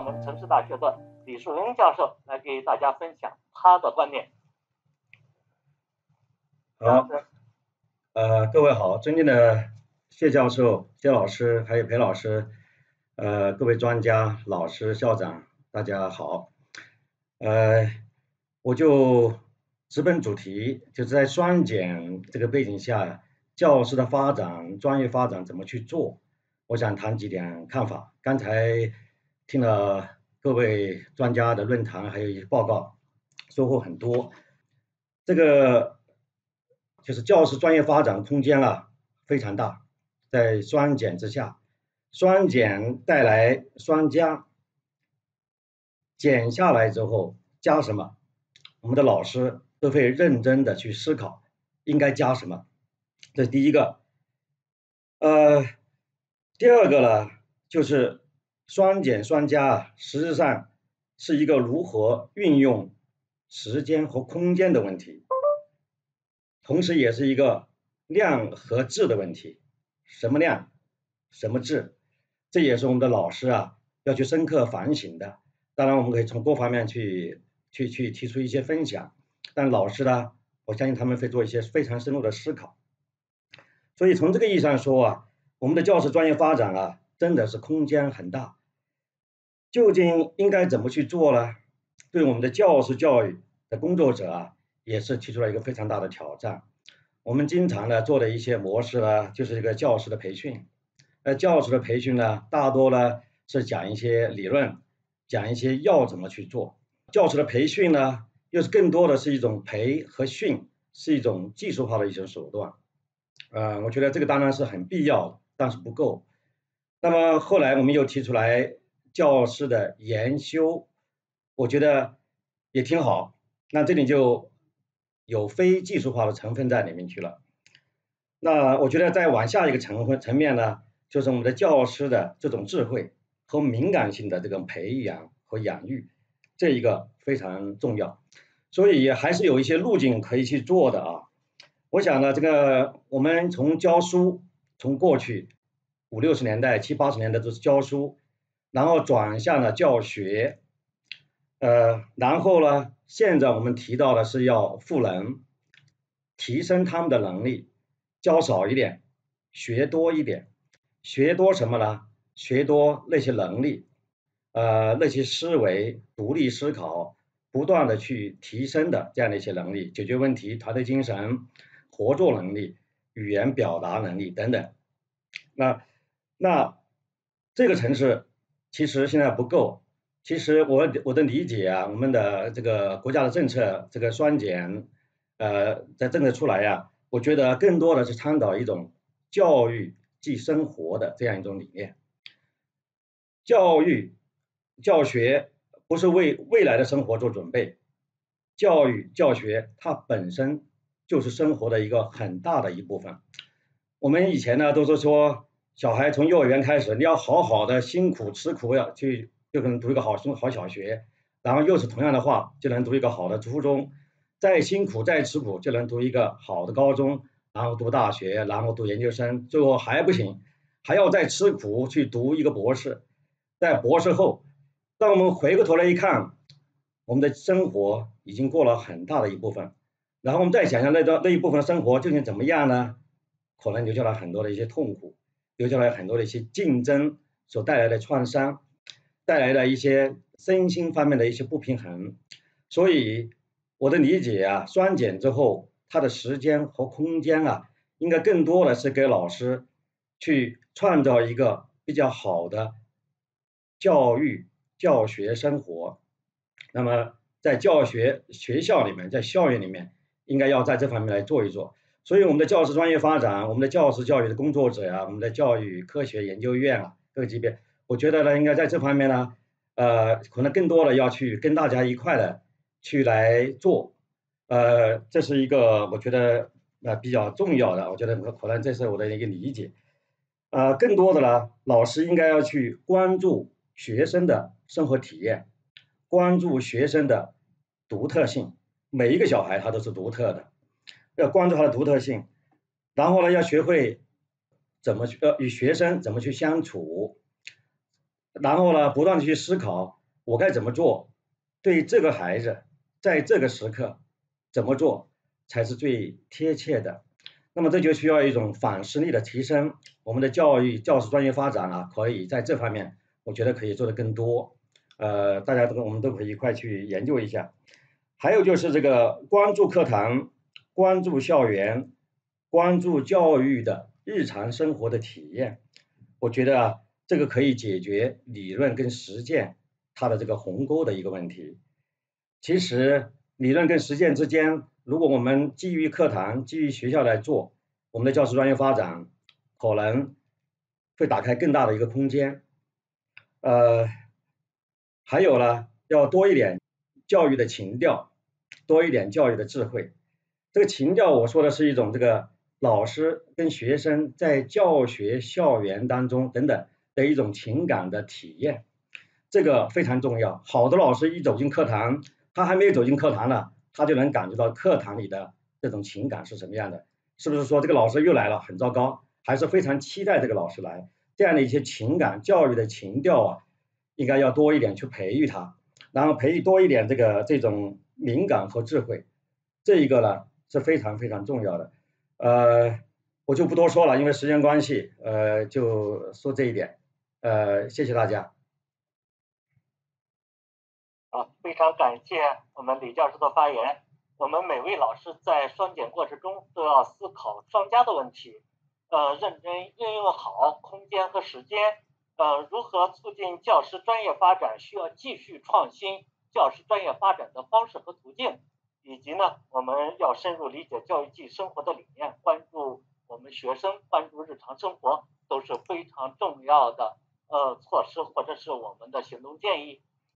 我们城市大学的李树恩教授来给大家分享他的观念。好，呃，各位好，尊敬的谢教授、谢老师，还有裴老师，呃，各位专家、老师、校长，大家好。呃，我就直奔主题，就是在双减这个背景下，教师的发展、专业发展怎么去做？我想谈几点看法。刚才听了各位专家的论坛，还有一些报告，收获很多。这个。就是教师专业发展空间啊非常大，在双减之下，双减带来双加，减下来之后加什么？我们的老师都会认真的去思考应该加什么，这是第一个。呃，第二个呢，就是双减双加啊，实质上是一个如何运用时间和空间的问题。同时也是一个量和质的问题，什么量，什么质，这也是我们的老师啊要去深刻反省的。当然，我们可以从多方面去去去提出一些分享，但老师呢，我相信他们会做一些非常深入的思考。所以从这个意义上说啊，我们的教师专业发展啊，真的是空间很大。究竟应该怎么去做呢？对我们的教师教育的工作者啊。也是提出了一个非常大的挑战。我们经常呢做的一些模式呢，就是一个教师的培训。那教师的培训呢，大多呢是讲一些理论，讲一些要怎么去做。教师的培训呢，又是更多的是一种培和训，是一种技术化的一种手段。呃，我觉得这个当然是很必要，但是不够。那么后来我们又提出来教师的研修，我觉得也挺好。那这里就。有非技术化的成分在里面去了，那我觉得再往下一个层分层面呢，就是我们的教师的这种智慧和敏感性的这种培养和养育，这一个非常重要，所以还是有一些路径可以去做的啊。我想呢，这个我们从教书，从过去五六十年代、七八十年代都是教书，然后转向了教学。呃，然后呢？现在我们提到的是要赋能，提升他们的能力，教少一点，学多一点，学多什么呢？学多那些能力，呃，那些思维、独立思考、不断的去提升的这样的一些能力，解决问题、团队精神、合作能力、语言表达能力等等。那那这个城市其实现在不够。其实我我的理解啊，我们的这个国家的政策，这个双减，呃，在政策出来呀，我觉得更多的是倡导一种教育即生活的这样一种理念。教育教学不是为未来的生活做准备，教育教学它本身就是生活的一个很大的一部分。我们以前呢都是说，小孩从幼儿园开始，你要好好的辛苦吃苦要去。就可能读一个好中好小学，然后又是同样的话，就能读一个好的初中，再辛苦再吃苦就能读一个好的高中，然后读大学，然后读研究生，最后还不行，还要再吃苦去读一个博士，在博士后，当我们回过头来一看，我们的生活已经过了很大的一部分，然后我们再想想那个那一部分生活究竟怎么样呢？可能留下了很多的一些痛苦，留下了很多的一些竞争所带来的创伤。带来的一些身心方面的一些不平衡，所以我的理解啊，双减之后，他的时间和空间啊，应该更多的是给老师去创造一个比较好的教育教学生活。那么在教学学校里面，在校园里面，应该要在这方面来做一做。所以我们的教师专业发展，我们的教师教育的工作者呀，我们的教育科学研究院啊，各个级别。我觉得呢，应该在这方面呢，呃，可能更多的要去跟大家一块的去来做，呃，这是一个我觉得呃比较重要的，我觉得可能这是我的一个理解，呃，更多的呢，老师应该要去关注学生的生活体验，关注学生的独特性，每一个小孩他都是独特的，要关注他的独特性，然后呢，要学会怎么去呃与学生怎么去相处。然后呢，不断的去思考我该怎么做，对这个孩子在这个时刻怎么做才是最贴切的。那么这就需要一种反思力的提升，我们的教育教师专业发展啊，可以在这方面，我觉得可以做的更多。呃，大家都我们都可以一块去研究一下。还有就是这个关注课堂，关注校园，关注教育的日常生活的体验。我觉得啊，这个可以解决理论跟实践它的这个鸿沟的一个问题。其实理论跟实践之间。如果我们基于课堂、基于学校来做，我们的教师专业发展可能会打开更大的一个空间。呃，还有呢，要多一点教育的情调，多一点教育的智慧。这个情调，我说的是一种这个老师跟学生在教学校园当中等等的一种情感的体验，这个非常重要。好的老师一走进课堂，他还没有走进课堂呢。他就能感觉到课堂里的这种情感是什么样的，是不是说这个老师又来了很糟糕，还是非常期待这个老师来，这样的一些情感教育的情调啊，应该要多一点去培育他，然后培育多一点这个这种敏感和智慧，这一个呢是非常非常重要的，呃，我就不多说了，因为时间关系，呃，就说这一点，呃，谢谢大家。啊，非常感谢我们李教授的发言。我们每位老师在双减过程中都要思考双加的问题，呃，认真运用好空间和时间，呃，如何促进教师专业发展，需要继续创新教师专业发展的方式和途径，以及呢，我们要深入理解教育即生活的理念，关注我们学生，关注日常生活，都是非常重要的呃措施或者是我们的行动建议。